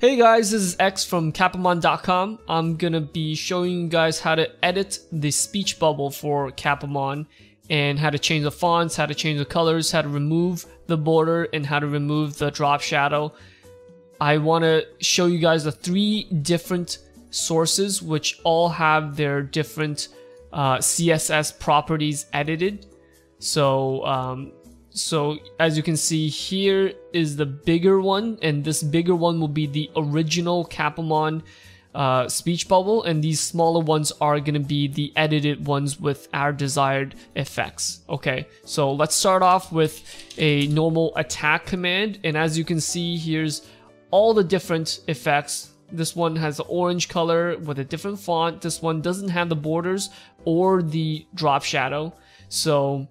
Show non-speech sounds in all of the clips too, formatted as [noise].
Hey guys, this is X from Kappamon.com. I'm gonna be showing you guys how to edit the speech bubble for Kappamon and how to change the fonts, how to change the colors, how to remove the border, and how to remove the drop shadow. I want to show you guys the three different sources which all have their different uh, CSS properties edited. So um, so as you can see here is the bigger one and this bigger one will be the original Kappamon uh, speech bubble and these smaller ones are to be the edited ones with our desired effects. Okay, so let's start off with a normal attack command and as you can see here's all the different effects. This one has the orange color with a different font. This one doesn't have the borders or the drop shadow. So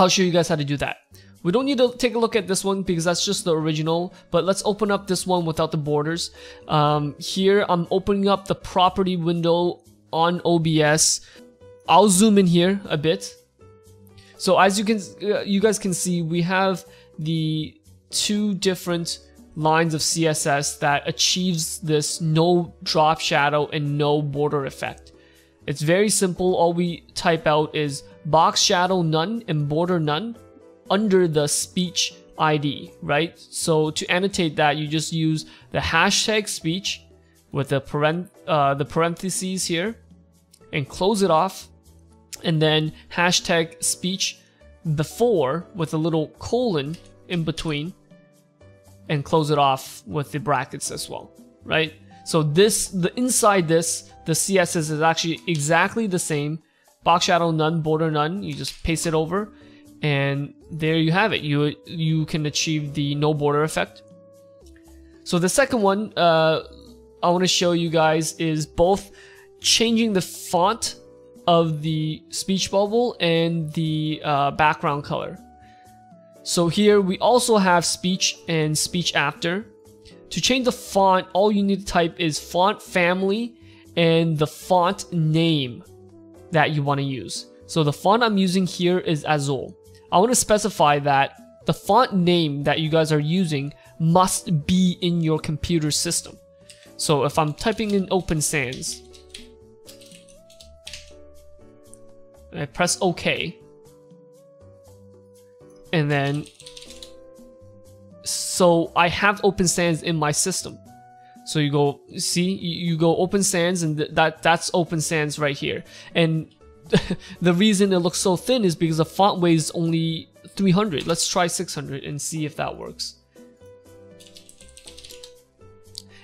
I'll show you guys how to do that. We don't need to take a look at this one because that's just the original, but let's open up this one without the borders. Um, here, I'm opening up the property window on OBS. I'll zoom in here a bit. So as you can, uh, you guys can see, we have the two different lines of CSS that achieves this no drop shadow and no border effect. It's very simple. All we type out is box shadow none and border none under the speech ID, right? So to annotate that, you just use the hashtag speech with the, parent, uh, the parentheses here and close it off. And then hashtag speech before with a little colon in between and close it off with the brackets as well, right? So this, the inside this, the CSS is actually exactly the same box shadow none, border none. You just paste it over, and there you have it. You you can achieve the no border effect. So the second one uh, I want to show you guys is both changing the font of the speech bubble and the uh, background color. So here we also have speech and speech after. To change the font, all you need to type is font family and the font name that you want to use. So the font I'm using here is Azul. I want to specify that the font name that you guys are using must be in your computer system. So if I'm typing in Open Sans, I press OK, and then so I have Open Sans in my system. So you go, see, you go Open Sans and th that that's Open Sans right here. And [laughs] the reason it looks so thin is because the font weight is only 300. Let's try 600 and see if that works.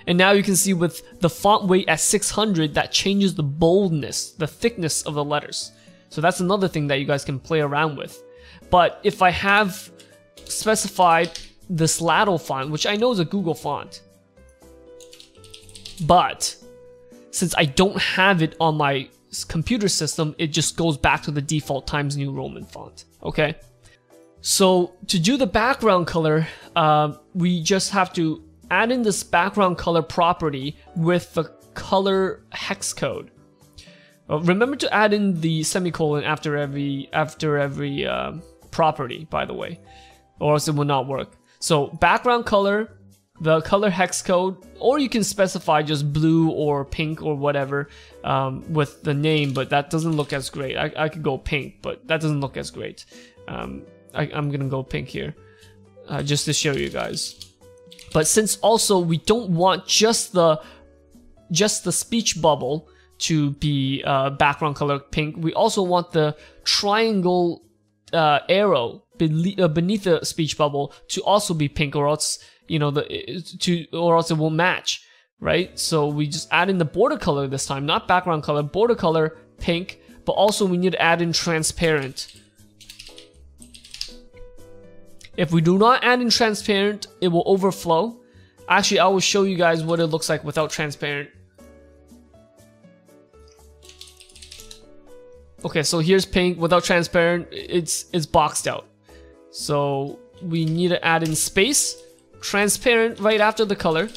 And now you can see with the font weight at 600, that changes the boldness, the thickness of the letters. So that's another thing that you guys can play around with. But if I have specified this Lato font, which I know is a Google font, but since I don't have it on my computer system, it just goes back to the default Times New Roman font, okay? So to do the background color, uh, we just have to add in this background color property with the color hex code. Uh, remember to add in the semicolon after every after every uh, property, by the way, or else it will not work. So background color the color hex code, or you can specify just blue or pink or whatever um, with the name, but that doesn't look as great. I, I could go pink, but that doesn't look as great. Um, I, am gonna go pink here, uh, just to show you guys. But since also we don't want just the just the speech bubble to be uh, background color pink, we also want the triangle uh, arrow uh, beneath the speech bubble to also be pink, or else you know, the to or else it won't match, right? So we just add in the border color this time, not background color, border color, pink, but also we need to add in transparent. If we do not add in transparent, it will overflow. Actually, I will show you guys what it looks like without transparent. Okay, so here's pink without transparent, it's it's boxed out. So we need to add in space transparent right after the color.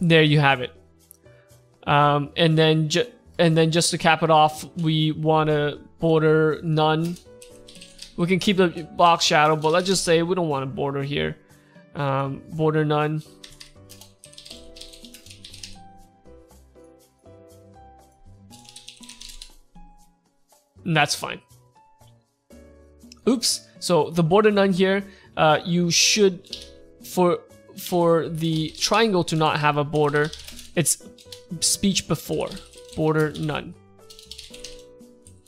There you have it. Um, and then and then just to cap it off, we want to border none We can keep the box shadow, but let's just say we don't want a border here. Um, border none. And that's fine. Oops. So the border none here, uh, you should, for for the triangle to not have a border, it's speech before, border none.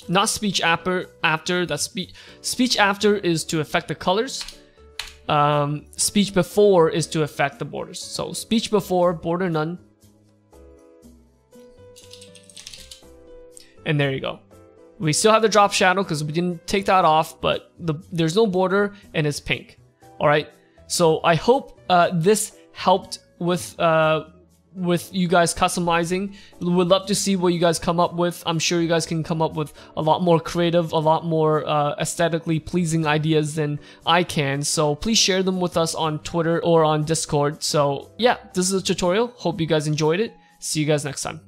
Not speech after, after, that's speech, speech after is to affect the colors. Um, speech before is to affect the borders. So speech before, border none. And there you go. We still have the drop shadow because we didn't take that off, but the, there's no border and it's pink. All right. So I hope uh, this helped with uh, with you guys customizing. Would love to see what you guys come up with. I'm sure you guys can come up with a lot more creative, a lot more uh, aesthetically pleasing ideas than I can. So please share them with us on Twitter or on Discord. So yeah, this is a tutorial. Hope you guys enjoyed it. See you guys next time.